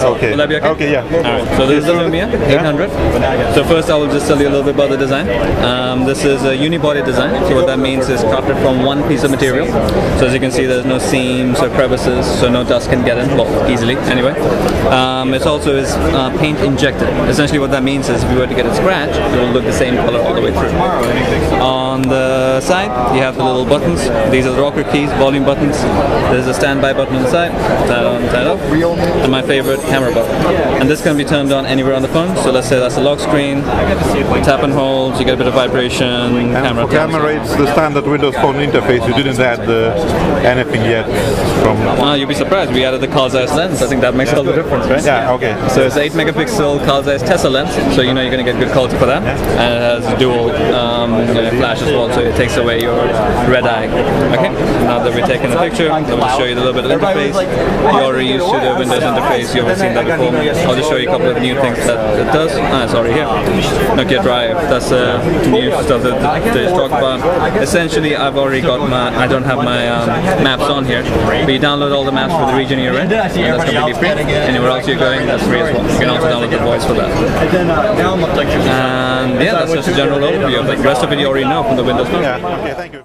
Okay. Will that be okay? Okay, yeah. All right. So this is the Lumia 800. So first I will just tell you a little bit about the design. Um, this is a unibody design. So what that means is crafted from one piece of material. So as you can see, there's no seams or crevices, so no dust can get in. Well, easily anyway. Um, it also is uh, paint injected. Essentially, what that means is if you were to get a scratch, it will look the same color all the way through. On the side, you have the little buttons. These are the rocker keys, volume buttons. There's a standby button on the side, side on, side off, and my favorite camera button. And this can be turned on anywhere on the phone. So let's say that's a lock screen, tap and hold, you get a bit of vibration. And camera for camera, it's the standard Windows Phone interface. You didn't add uh, anything yet from. Ah, you'll be surprised. We added the Carl Zeiss lens. I think that makes all the difference, right? Yeah. Okay. So it's 8 megapixel Carl Zeiss Tessar lens, so you know you're going to get good quality for that. And it has dual um, flash as well, so it takes away your red eye. Okay, now that we're taking the picture, I'm going to show you a little bit of interface. You're already used to the Windows interface, you've seen that before. I'll just show you a couple of new things that it does. Ah, it's already here. Nokia Drive, that's uh, new stuff that that they talk about. Essentially, I've already got my, I don't have my um, maps on here, but you download all the maps for the region you're in, and that's completely free. Anywhere else you're going, that's free as well. You can also download the voice for that. And yeah, that's just a general overview of it. The rest of it you already know from the Windows Phone. Yeah. Okay. Thank you.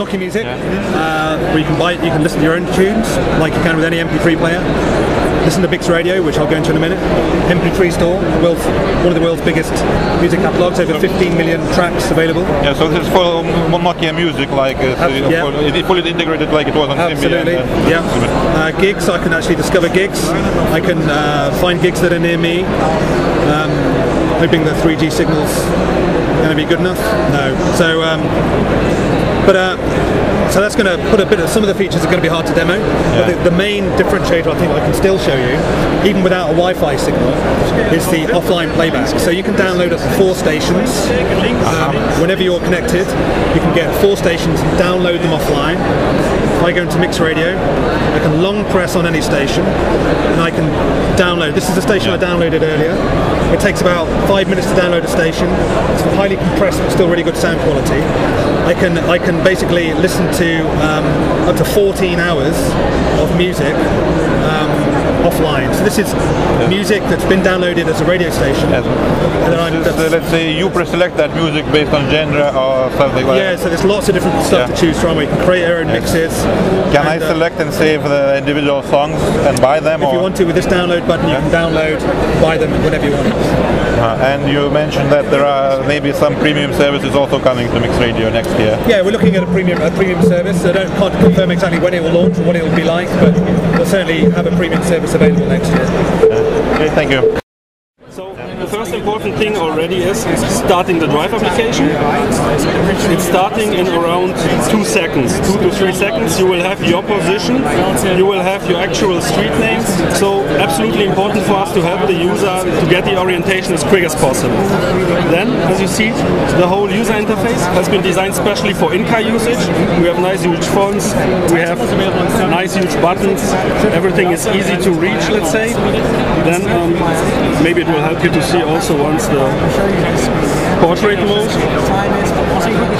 Nokia Music, uh, where you can buy it, you can listen to your own tunes, like you can with any MP3 player. Listen to Mix Radio, which I'll go into in a minute. MP3 store, world's, one of the world's biggest music catalogs, over 15 million tracks available. Yeah. So this is for Nokia Music, like uh, so, you know, Yeah. for- it fully integrated like it was on Symbian. Absolutely, uh, yeah. Uh, gigs, I can actually discover gigs. I can uh, find gigs that are near me. Um, hoping the 3G signal's going to be good enough. No. So, um, but uh, so that's going to put a bit of some of the features are going to be hard to demo. But the, the main differentiator I think I can still show you, even without a Wi-Fi signal, is the offline playback. So you can download up to four stations. Um, whenever you're connected, you can get four stations and download them offline. If I go into Mix Radio, I can long press on any station and I can download. This is the station I downloaded earlier. It takes about five minutes to download a station. It's highly compressed but still really good sound quality. I can I can basically listen to um, up to 14 hours of music um, offline. So this is music that's been downloaded as a radio station. Yes. And then I'm, is, uh, let's say you pre-select that music based on genre or something like that. yeah, so there's lots of different stuff Yeah. to choose from. We can create our own mixes. Can I And, uh, select and save the individual songs and buy them? If or? you want to, with this download button, you can download, buy them whenever you want. Uh, and you mentioned that there are maybe some premium services also coming to Mix Radio next year. Yeah, we're looking at a premium a premium service. I don't can't confirm exactly when it will launch or what it will be like, but we'll certainly have a premium service available next year. Okay, thank you. Important thing already is starting the drive application. It's starting in around two seconds, two to three seconds. You will have your position, you will have your actual street names. So absolutely important for us to help the user to get the orientation as quick as possible. Then, as you see, the whole user interface has been designed specially for in-car usage. We have nice huge fonts, we have nice huge buttons. Everything is easy to reach, let's say. Then um, maybe it will help you to see also once the portrait mode.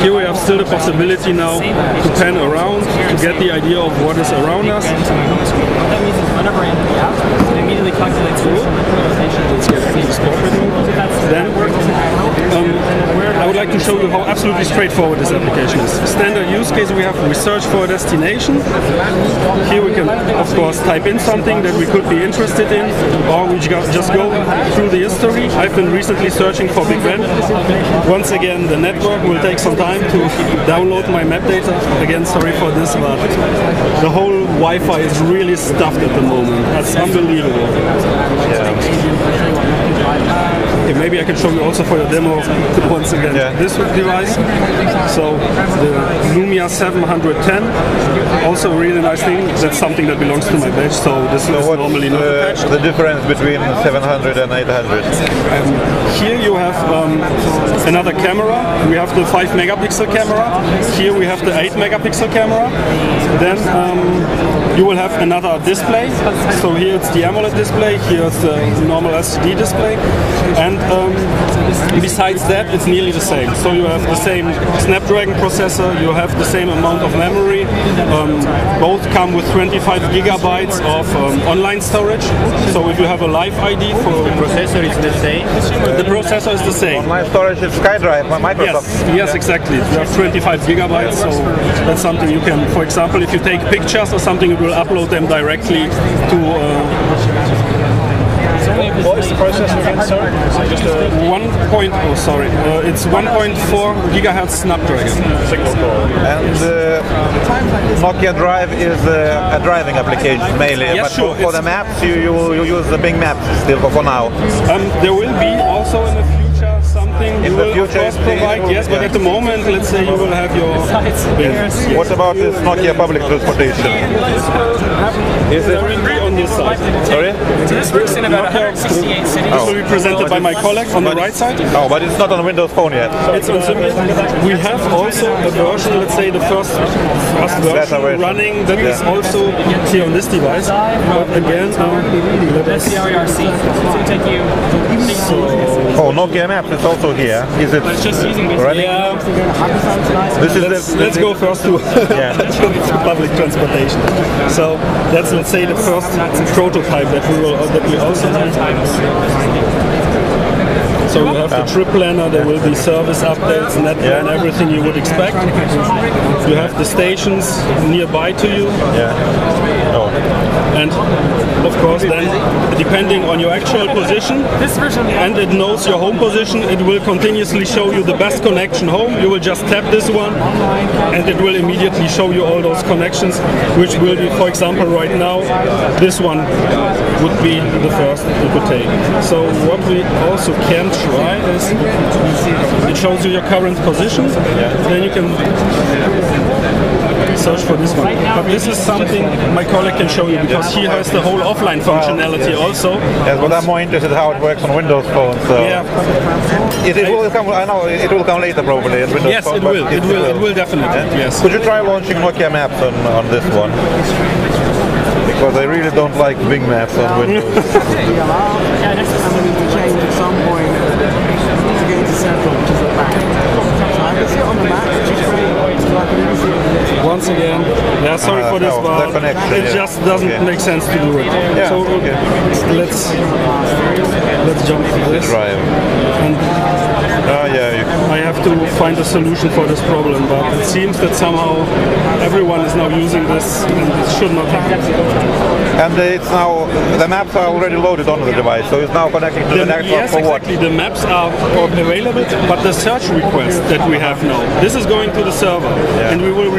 Here we have still the possibility now to pan around to get the idea of what is around us. Absolutely straightforward this application is. Standard use case we have we search for a destination. Here we can of course type in something that we could be interested in or we just go through the history. I've been recently searching for Big Ben. Once again the network will take some time to download my map data. Again sorry for this but the whole Wi-Fi is really stuffed at the moment. That's unbelievable. I can show you also for your demo once again Yeah. this device. So the Lumia 710, also a really nice thing. That's something that belongs to my badge. So this So is normally not the, attached. the difference between 700 and 800? Here you have um, another camera. We have the 5 megapixel camera. Here we have the 8 megapixel camera. Then um, you will have another display. So here it's the AMOLED display. Here it's the normal LCD display. And um, besides that, it's nearly the same. So you have the same Snapdragon processor, you have the same amount of memory. Um, both come with 25 gigabytes of um, online storage. So if you have a live ID for The processor is the same. the processor is the same. My storage SkyDrive, my Microsoft. Yes, yes, exactly. You have 25 gigabytes, so that's something you can, for example, if you take pictures or something, it will upload them directly to uh, What is the processor again? Sorry, just a 1. Point, oh, sorry, uh, it's 1.4 gigahertz Snapdragon. And uh, Nokia Drive is uh, a driving application mainly, Yes, but sure, for, for the maps you, you, you use the Bing Maps still for, for now. Um, there will be also in the future something In you the will future, of course provide, yes, but at the moment, let's say you will have your. Yes. What about this Nokia public transportation? Is it There will be on this side. sorry? So this works in about 168 cities. This will be presented by my colleague on the right side. Oh, but it's not on Windows Phone yet. It's on Symbian. We have also a version, let's say the first, first version version. running that is Yeah. also here on this device. But again, um, let That's us the RERC. So it's going to take you. take you- Oh, Nokia Maps is also here. Is it It's just using basically. running? Yeah, This is let's, the, let's go first to Yeah. public transportation. So that's let's say the first prototype that we will uh, that we also have. So you have the trip planner, there will be service updates, net plan, everything you would expect. You have the stations nearby to you, Yeah. Oh. and of course then, depending on your actual position, This version of the and it knows your home position, it will continuously show you the best connection home. You will just tap this one and it will immediately show you all those connections, which will be, for example, right now, this one would be the first you could take. So what we also can try is, it shows you your current position, then you can search for this one. But this is something my colleague can show you because he has the whole offline functionality also. Yes, but I'm more interested how it works on Windows Phone. So Yeah. it, it will come. I know it will come later probably. In Windows Yes, Phone, it but will. It will. It will definitely. Yes. Could you try launching Nokia Maps on, on this one? Because I really don't like Bing Maps on Windows. Yeah, next I'm going to change at some point to get to central, which is the back. So I can see it on the map, which is great. So I can even see it. Once again, yeah, sorry Uh, for this, no, but the connection, it yeah. just doesn't Okay. make sense to do it. Yeah, so okay. let's let's jump to this. Drive. And Oh yeah. I have to find a solution for this problem, but it seems that somehow everyone is now using this, and it should not happen. and it's now the maps are already loaded onto the device, so it's now connecting to the, The- network yes, for what? exactly. The maps are available, but the search request that we have now, this is going to the server, Yeah. and we will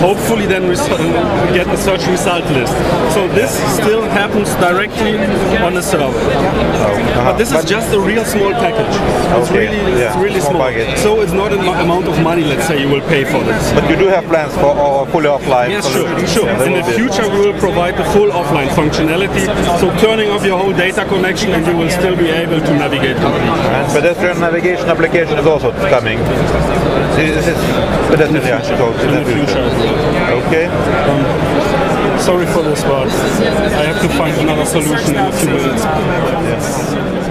hopefully then get the search result list. So this still happens directly on the server. Uh-huh. But this is just a real small package. It's Okay, really, it's yeah, really small package. So it's not an amount of money, let's say, you will pay for this. But you do have plans for all fully offline. Yes, sure, sure. Yeah, In the future, we will provide the full offline functionality. So turning off your whole data connection, and you will still be able to navigate. And pedestrian navigation application is also coming. This is pedestrian yeah, also in the future. Okay. Um, sorry for this, but I have to find another solution in a few minutes.